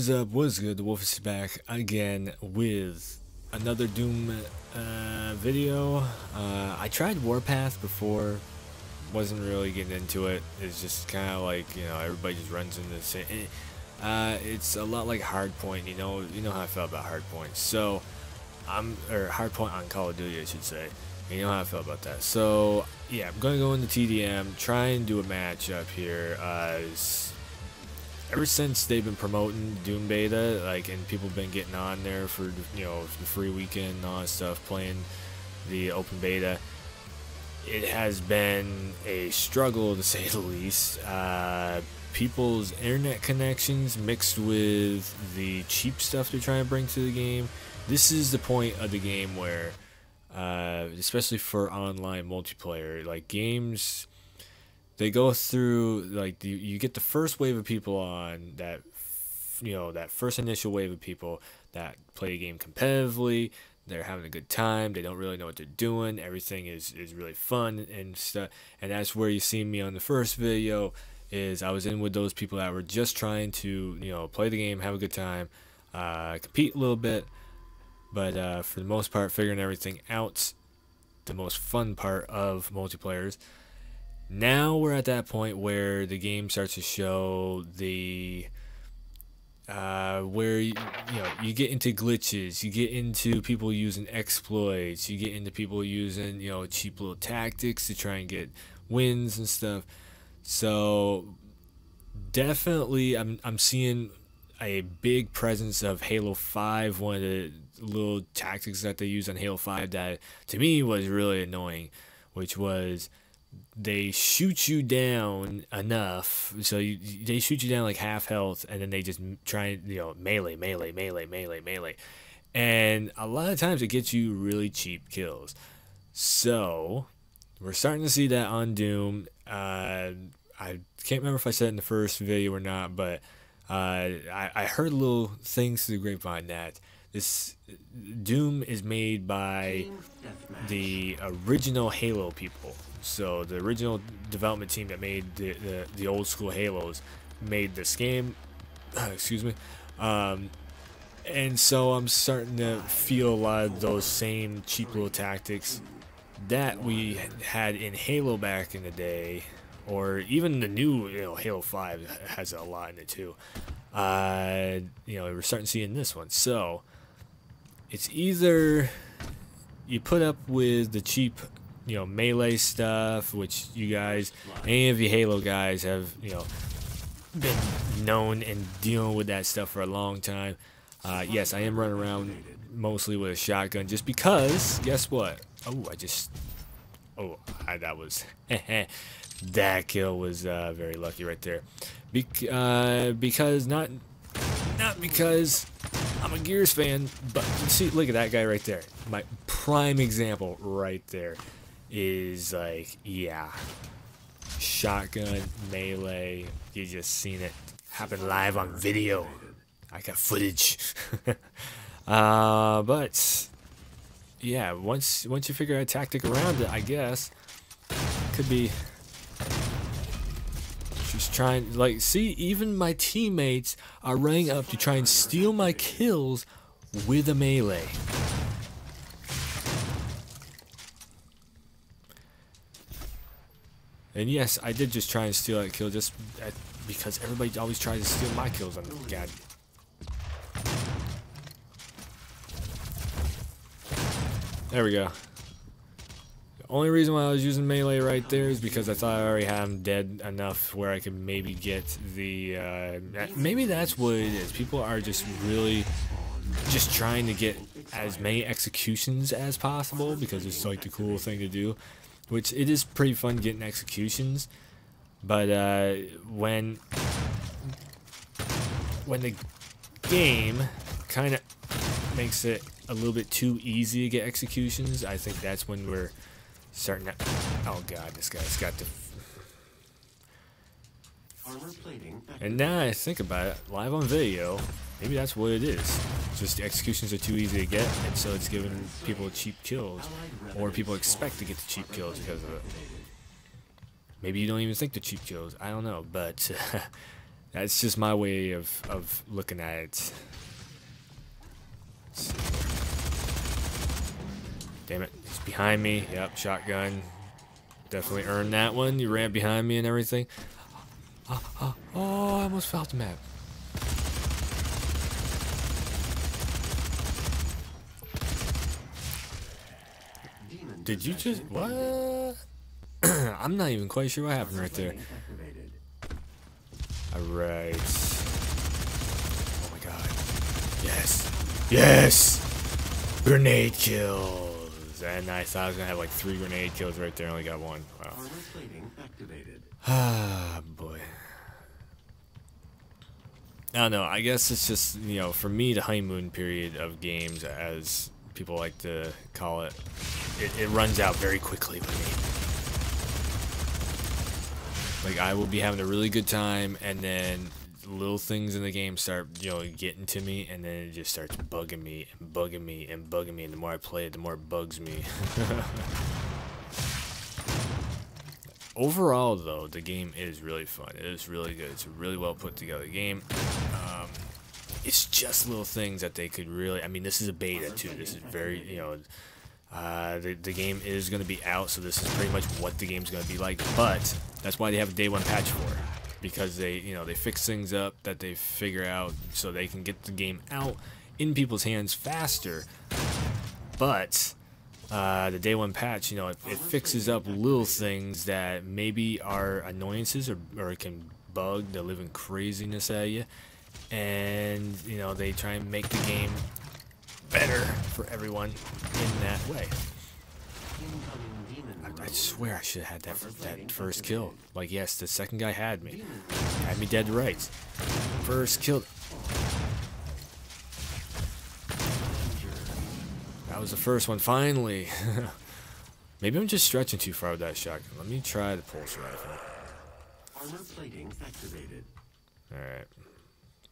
What's up? What's good? The Wolf is back again with another Doom uh, video. Uh, I tried Warpath before, wasn't really getting into it. It's just kind of like you know everybody just runs into the same. Uh, it's a lot like Hardpoint. You know, you know how I felt about Hardpoint. So I'm or Hardpoint on Call of Duty, I should say. You know how I feel about that. So yeah, I'm gonna go into TDM, try and do a match up here. Uh, ever since they've been promoting Doom Beta, like, and people have been getting on there for, you know, the free weekend and all that stuff, playing the open beta, it has been a struggle to say the least. Uh, people's internet connections mixed with the cheap stuff they're trying to bring to the game. This is the point of the game where, uh, especially for online multiplayer, like games they go through like you, you get the first wave of people on that you know that first initial wave of people that play a game competitively they're having a good time they don't really know what they're doing everything is is really fun and stuff. And that's where you see me on the first video is i was in with those people that were just trying to you know play the game have a good time uh, compete a little bit. But uh, for the most part figuring everything out the most fun part of multiplayers now we're at that point where the game starts to show the uh, where you, you know you get into glitches, you get into people using exploits, you get into people using you know cheap little tactics to try and get wins and stuff. So definitely, I'm I'm seeing a big presence of Halo 5. One of the little tactics that they use on Halo 5 that to me was really annoying, which was they shoot you down enough so you, they shoot you down like half health and then they just try you know melee melee melee melee melee. And a lot of times it gets you really cheap kills. So we're starting to see that on doom. Uh, i can't remember if i said it in the first video or not but uh, I, I heard little things through the grapevine that this doom is made by the original halo people so the original development team that made the, the, the old school Halos made this game. excuse me. Um, and so I'm starting to feel a lot of those same cheap little tactics that we had in Halo back in the day, or even the new you know Halo 5 has a lot in it too. Uh, you know, we're starting to see in this one. So it's either you put up with the cheap you know melee stuff, which you guys, any of you Halo guys have you know been known and dealing with that stuff for a long time. Uh, yes, I am running around mostly with a shotgun just because. Guess what? Oh, I just. Oh, I, that was. that kill was uh, very lucky right there. Be uh, because not, not because I'm a Gears fan, but see, look at that guy right there. My prime example right there is like, yeah, shotgun, melee, you just seen it happen live on video. I got footage. uh, but yeah, once once you figure out a tactic around it, I guess could be just trying like see even my teammates are running up to try and steal my kills with a melee. And yes, I did just try and steal that kill just because everybody always tries to steal my kills on God. There we go. The only reason why I was using melee right there is because I thought I already had him dead enough where I could maybe get the... Uh, maybe that's what it is. People are just really just trying to get as many executions as possible because it's like the cool thing to do which it is pretty fun getting executions, but uh, when when the game kind of makes it a little bit too easy to get executions, I think that's when we're starting to. Oh god, this guy's got the. And now I think about it, live on video, maybe that's what it is. Just executions are too easy to get, and so it's giving people cheap kills. Or people expect to get the cheap kills because of it. Maybe you don't even think the cheap kills. I don't know, but That's just my way of, of looking at it. Damn it, he's behind me. Yep, shotgun. Definitely earned that one. You ran behind me and everything. Oh, oh, oh I almost fell off the map. Did you just what? I'm not even quite sure what happened right there. Alright. Oh my god. Yes. Yes! Grenade kills! And I thought I was gonna have like three grenade kills right there, only got one. Wow. Ah, boy. I don't know. I guess it's just, you know, for me, the honeymoon period of games, as people like to call it, it, it runs out very quickly for me. Like I will be having a really good time, and then little things in the game start, you know, getting to me, and then it just starts bugging me and bugging me and bugging me. And the more I play it, the more it bugs me. Overall, though, the game is really fun. It is really good. It's a really well put together game. Um, it's just little things that they could really. I mean, this is a beta too. This is very, you know. Uh, the, the game is going to be out, so this is pretty much what the game's going to be like. But that's why they have a day one patch for, because they you know they fix things up that they figure out so they can get the game out in people's hands faster. But uh, the day one patch, you know, it, it, fixes up little things that maybe are annoyances or, or can bug the living craziness out of you. And, you know, they try and make the game better for everyone in that way. I, I swear I should have had that that first kill. Like, yes, the second guy had me. Had me dead to rights. First kill. That was the first one, finally. Maybe I'm just stretching too far with that shotgun. Let me try the pulse rifle. Armor plating activated. Alright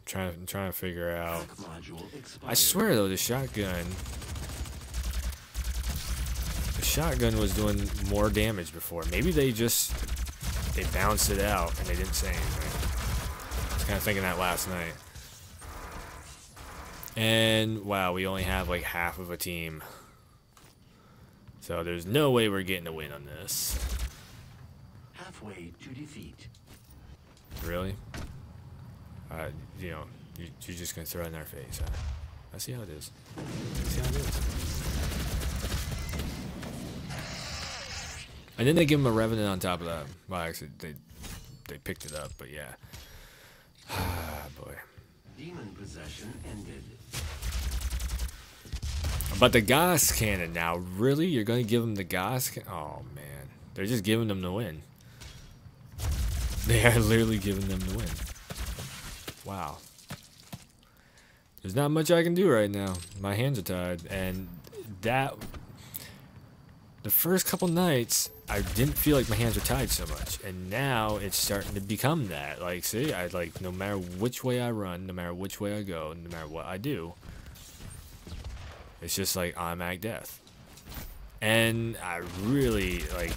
trying to, trying to figure out. I swear though, the shotgun, the shotgun was doing more damage before. Maybe they just they bounced it out and they didn't say anything. I was kind of thinking that last night. And wow, we only have like half of a team. So there's no way we're getting a win on this. Halfway to defeat. Really? Uh, you know, you, are just gonna throw it in their face. Huh? I see how it is. I see how it is. And then they give him a revenant on top of that. Well, actually, they they picked it up, but yeah. Ah, boy. Demon possession ended. But the Gauss cannon now, really? You're gonna give them the gas? oh man, they're just giving them the win. They are literally giving them the win. Wow. There's not much I can do right now. My hands are tied. And that... The first couple nights, I didn't feel like my hands were tied so much. And now it's starting to become that. Like, see, I like, no matter which way I run, no matter which way I go, no matter what I do, it's just like I'm automatic death. And I really, like,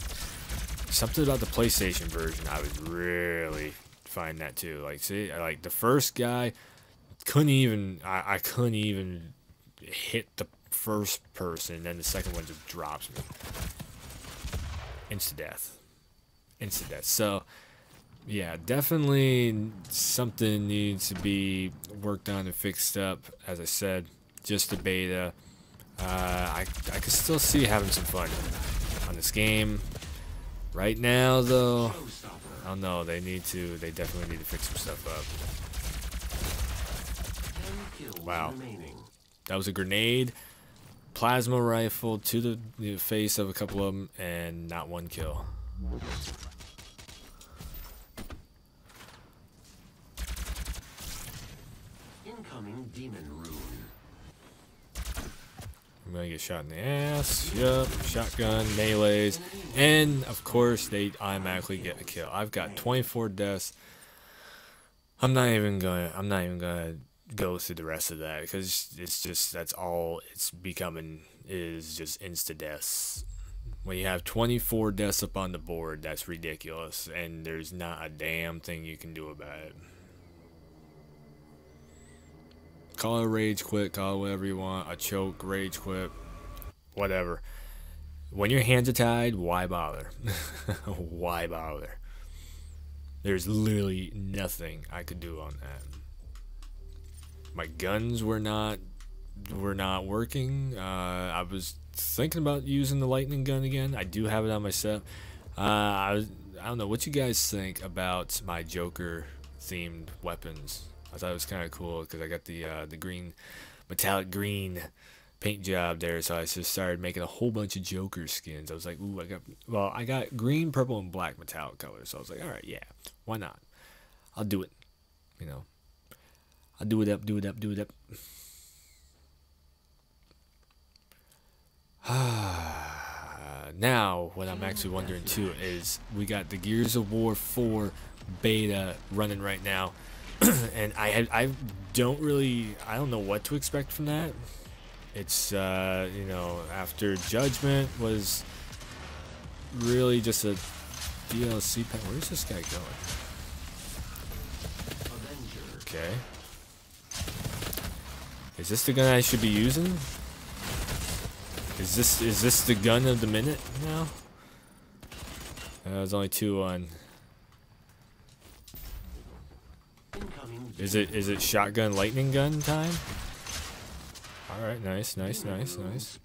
something about the PlayStation version I was really find that too. Like, see, like the first guy couldn't even, I, I couldn't even hit the first person, and the second one just drops me. Insta death. Insta death. So, yeah, definitely something needs to be worked on and fixed up. As I said, just a beta. Uh, I, I can still see having some fun on this game. Right now, though, I don't know. They need to. They definitely need to fix some stuff up. Wow. That was a grenade, plasma rifle to the face of a couple of them, and not one kill. Incoming demon rune. I'm gonna get shot in the ass. Yep, shotgun, melees, and of course they automatically get a kill. I've got 24 deaths. I'm not even gonna. I'm not even gonna go through the rest of that because it's just that's all it's becoming is just insta deaths. When you have 24 deaths up on the board, that's ridiculous, and there's not a damn thing you can do about it. Call it rage quit, call it whatever you want, a choke, rage quit, whatever. When your hands are tied, why bother? why bother? There's literally nothing I could do on that. My guns were not were not working. Uh, I was thinking about using the lightning gun again. I do have it on my set. Uh, I was, I don't know what you guys think about my Joker themed weapons. I thought it was kind of cool because I got the uh, the green, metallic green paint job there. So I just started making a whole bunch of Joker skins. I was like, ooh, I got well, I got green, purple, and black metallic colors. So I was like, all right, yeah, why not? I'll do it. You know, I'll do it up, do it up, do it up. Ah now, what I'm actually wondering too is we got the Gears of War 4 beta running right now, and I I don't really I don't know what to expect from that. It's uh, you know after Judgment was really just a DLC pack. Where's this guy going? Okay. Is this the gun I should be using? Is this is this the gun of the minute now? Uh, there's only two on. Is it is it shotgun lightning gun time? All right, nice, nice, nice, nice.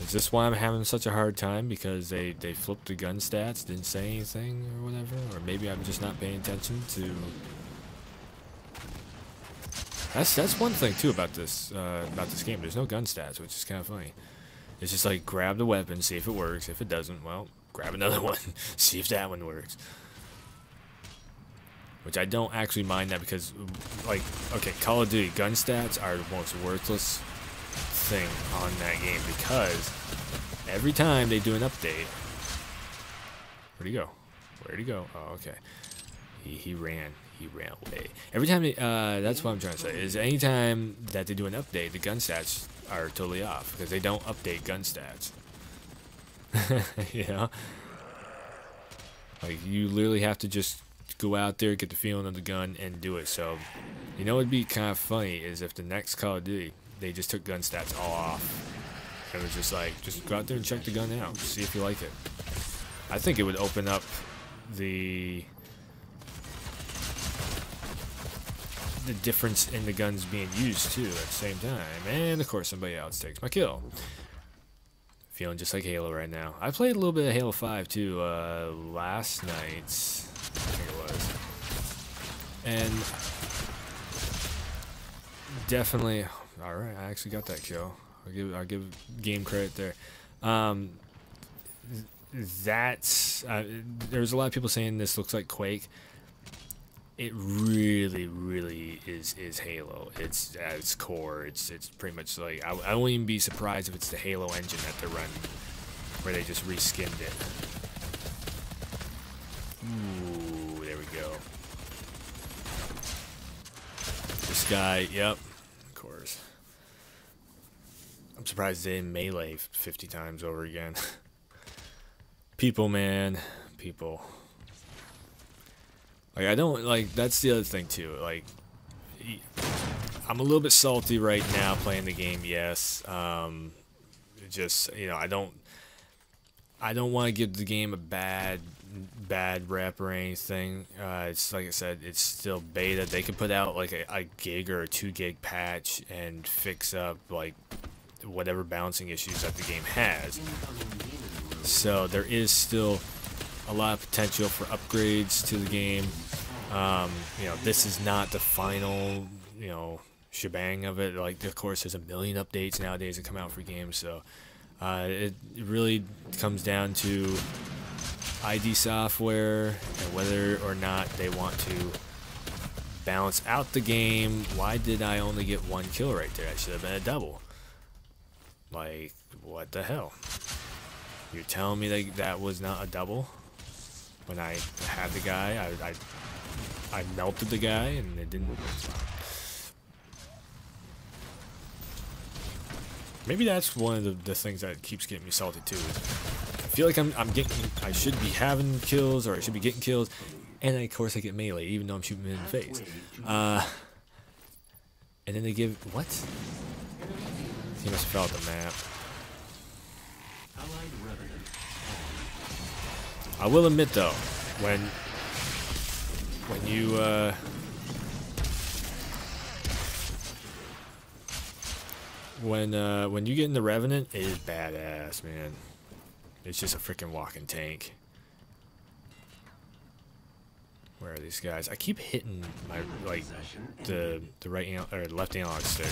Is this why I'm having such a hard time because they they flipped the gun stats, didn't say anything or whatever, or maybe I'm just not paying attention to that's that's one thing too about this uh, about this game. There's no gun stats, which is kind of funny. It's just like grab the weapon, see if it works. If it doesn't, well, grab another one, see if that one works. Which I don't actually mind that because, like, okay, Call of Duty gun stats are the most worthless thing on that game because every time they do an update, where'd he go? Where'd he go? Oh, okay. He he ran he ran away. Every time, they, uh, that's what I'm trying to say, is anytime that they do an update, the gun stats are totally off, because they don't update gun stats. you know? Like, you literally have to just go out there, get the feeling of the gun, and do it. So, you know would be kind of funny is if the next Call of Duty, they just took gun stats all off. It was just like, just go out there and check the gun out, see if you like it. I think it would open up the the difference in the guns being used too at the same time. And of course somebody else takes my kill. Feeling just like Halo right now. I played a little bit of Halo 5 too uh, last night. I think it was. And definitely, all right. I actually got that kill. I'll give I'll give game credit there. Um, that's uh, there's a lot of people saying this looks like Quake it really, really is is Halo. It's at its core. It's it's pretty much like I, I won't even be surprised if it's the Halo engine that they're running, where they just reskinned it. Ooh, there we go. Guy, yep, of course. I'm surprised they melee 50 times over again. people, man, people. Like I don't like that's the other thing too. Like I'm a little bit salty right now playing the game. Yes, um, just you know I don't I don't want to give the game a bad bad rep or anything. Uh, it's like I said, it's still beta. They could put out like a, a gig or a two gig patch and fix up like whatever balancing issues that the game has. So there is still a lot of potential for upgrades to the game. Um, you know, this is not the final, you know, shebang of it. Like, of course, there's a million updates nowadays that come out for games, so uh, it really comes down to ID Software and whether or not they want to balance out the game. Why did I only get one kill right there? I should have been a double. Like, what the hell? You're telling me that that was not a double? when I had the guy, I, I, I melted the guy and it didn't. Maybe that's one of the, the things that keeps getting me salty too. I feel like I'm, I'm getting, I should be having kills or I should be getting kills, and then, of course I get melee even though I'm shooting him in the face. Uh, And then they give what? He must have fell the map. I will admit though, when when you uh, when uh, when you get in the Revenant, it is badass, man. It's just a freaking walking tank. Where are these guys? I keep hitting my like the the right or left analog stick.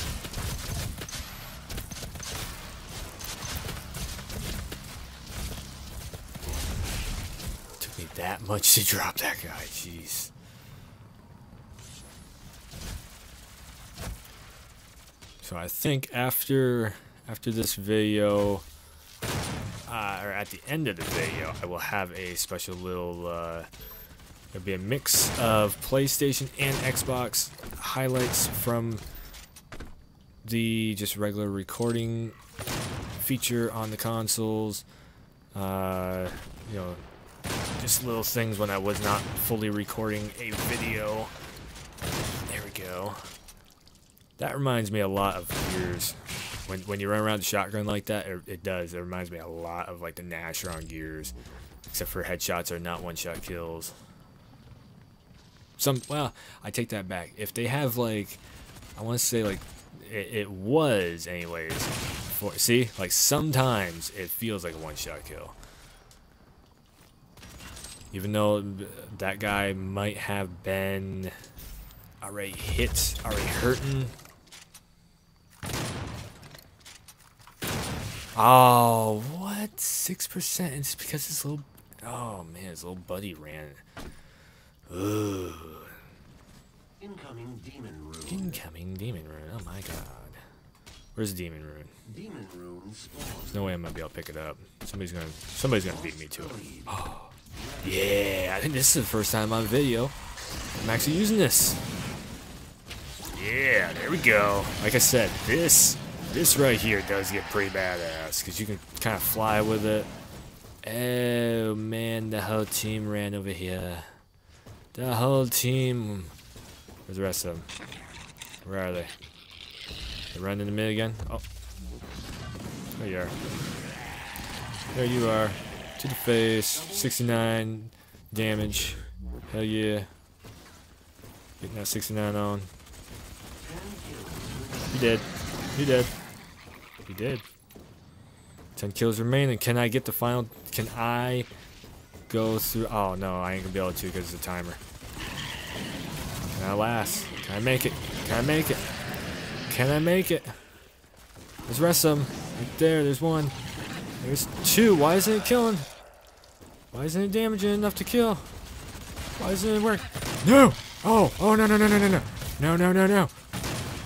Took me that much to drop that guy. Jeez. So I think after after this video, uh, or at the end of the video, I will have a special little. Uh, It'll be a mix of PlayStation and Xbox highlights from the just regular recording feature on the consoles. Uh, you know, just little things when I was not fully recording a video. That reminds me a lot of Gears. When, when you run around the shotgun like that, it, it does. It reminds me a lot of like the Gnasher on Gears. Except for headshots are not one-shot kills some well i take that back if they have like i want to say like it, it, was anyways for see like sometimes it feels like a one-shot kill even though uh, that guy might have been already hit already hurting oh what six percent it's because his little oh man his little buddy ran Ugh. Incoming demon rune. Incoming demon rune. Oh my god. Where's the demon rune? Demon rune There's no way I'm gonna be able to pick it up. Somebody's gonna somebody's gonna beat me to it. Oh. Yeah, I think this is the first time on video. I'm actually using this. Yeah, there we go. Like I said, this this right here does get pretty badass because you can kind of fly with it. Oh man, the whole team ran over here. The whole team. Where's the rest of them? Where are they? They run into me again? Oh. There you are. There you are. To the face. 69 damage. Hell yeah. Getting that 69 on. He did. He did. He did. 10 kills remaining. Can I get the final? Can I go through. Oh no, I ain't gonna be able to because of the timer. Can I last? Can I make it? Can I make it? Can I make it? There's the rest of them. Right there, there's one. There's two. Why isn't it killing? Why isn't it damaging enough to kill? Why doesn't it work? No! Oh, oh no no no no no no. No no no no.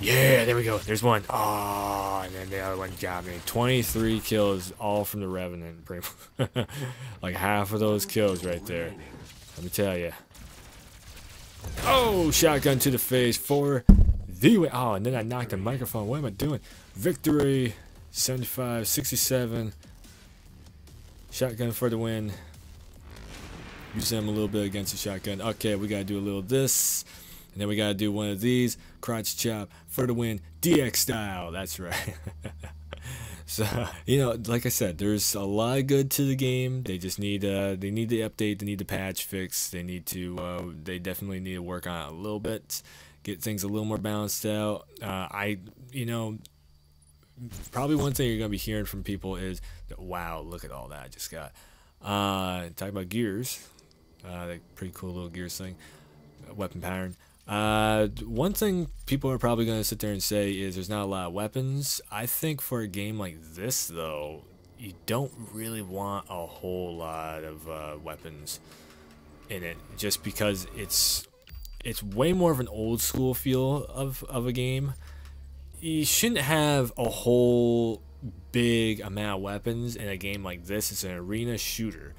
Yeah, there we go. There's one. Oh, and then the other one got me. 23 kills, all from the Revenant. like half of those kills right there. Let me tell you. Oh, shotgun to the face for the way. Oh, and then I knocked the microphone. What am I doing? Victory. 75, 67. Shotgun for the win. Use them a little bit against the shotgun. Okay, we gotta do a little this. And then we gotta do one of these. Crotch chop for the win. DX style. That's right. so you know, like I said, there's a lot of good to the game. They just need uh they need the update, they need the patch fix, they need to uh they definitely need to work on it a little bit, get things a little more balanced out. Uh I you know probably one thing you're gonna be hearing from people is that, wow, look at all that I just got. Uh talk about gears. Uh pretty cool little gears thing. Weapon pattern. Uh, one thing people are probably going to sit there and say is there's not a lot of weapons. I think for a game like this, though, you don't really want a whole lot of uh, weapons in it, just because it's it's way more of an old school feel of of a game. You shouldn't have a whole big amount of weapons in a game like this. It's an arena shooter.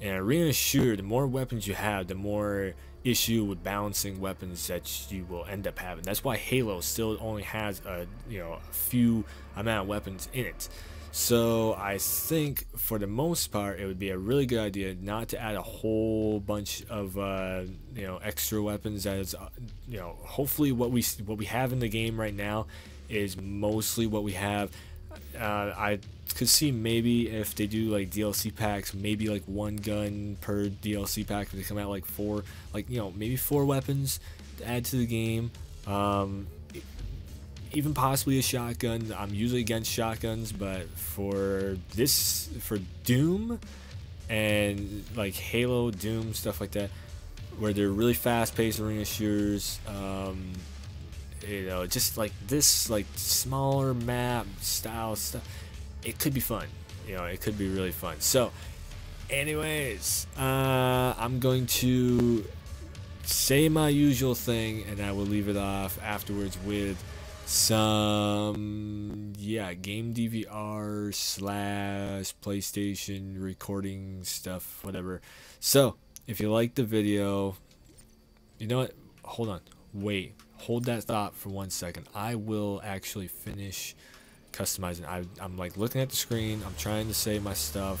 An arena shooter, the more weapons you have, the more issue with balancing weapons that you will end up having. That's why Halo still only has a you know a few amount of weapons in it. So I think for the most part, it would be a really good idea not to add a whole bunch of uh, you know extra weapons. That is, uh, you know, hopefully what we what we have in the game right now is mostly what we have. Uh, I could see maybe if they do like DLC packs, maybe like one gun per DLC pack. If they come out like four, like you know, maybe four weapons to add to the game. Um, even possibly a shotgun. I'm usually against shotguns, but for this, for Doom and like Halo, Doom, stuff like that, where they're really fast-paced arena shooters, um, you know, just like this, like smaller map style stuff, it could be fun. You know, it could be really fun. So, anyways, uh, I'm going to say my usual thing, and I will leave it off afterwards with some yeah game DVR slash PlayStation recording stuff whatever so if you like the video you know what hold on wait hold that thought for one second I will actually finish customizing I, I'm like looking at the screen I'm trying to say my stuff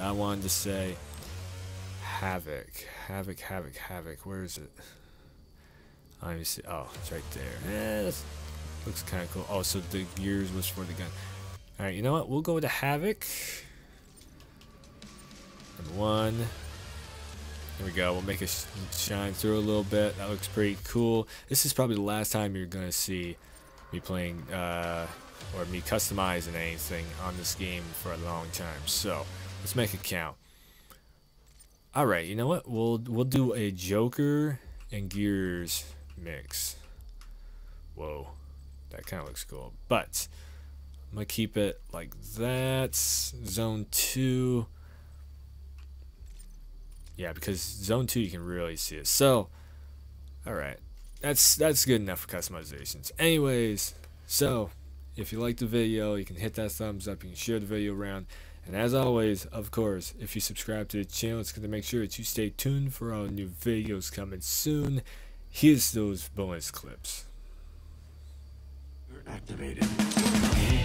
I wanted to say havoc havoc havoc havoc where is it let me see oh it's right there yeah, Looks kind of cool. Oh, so the gears was for the gun. Alright, you know what? We'll go with the Havoc. One. There we go. We'll make it shine through a little bit. That looks pretty cool. This is probably the last time you're going to see me playing uh, or me customizing anything on this game for a long time. So, let's make it count. Alright, you know what? We'll, we'll do a Joker and Gears mix. Whoa. That kind of looks cool. But I'm to keep it like that. Zone 2. Yeah, because zone 2 you can really see it. So, alright. That's, that's good enough for customizations. Anyways, so if you like the video, you can hit that thumbs up. You can share the video around. And as always, of course, if you subscribe to the channel, it's going to make sure that you stay tuned for all new videos coming soon. Here's those bonus clips activated.